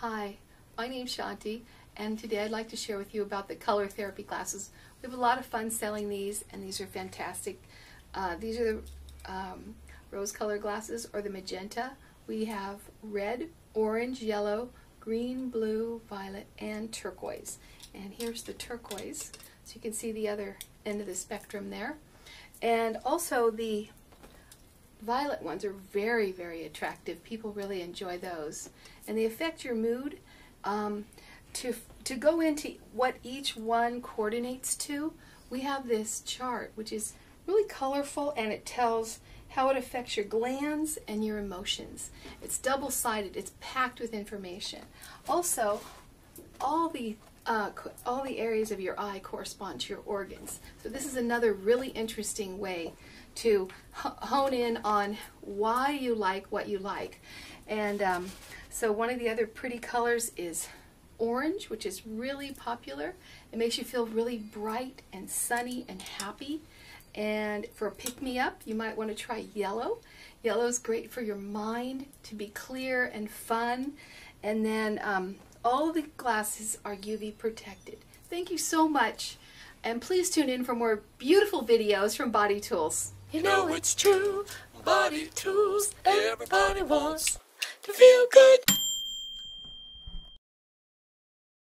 Hi, my name's Shanti, and today I'd like to share with you about the color therapy glasses. We have a lot of fun selling these, and these are fantastic. Uh, these are the um, rose color glasses or the magenta. We have red, orange, yellow, green, blue, violet, and turquoise. And here's the turquoise, so you can see the other end of the spectrum there. And also the violet ones are very, very attractive. People really enjoy those. And they affect your mood. Um, to, to go into what each one coordinates to, we have this chart, which is really colorful and it tells how it affects your glands and your emotions. It's double-sided. It's packed with information. Also, all the uh, all the areas of your eye correspond to your organs. So this is another really interesting way to hone in on why you like what you like. And um, so one of the other pretty colors is orange, which is really popular. It makes you feel really bright and sunny and happy. And for a pick-me-up, you might want to try yellow. Yellow is great for your mind to be clear and fun. And then um, all the glasses are UV protected. Thank you so much. And please tune in for more beautiful videos from Body Tools. You know it's true, Body Tools, everybody wants to feel good.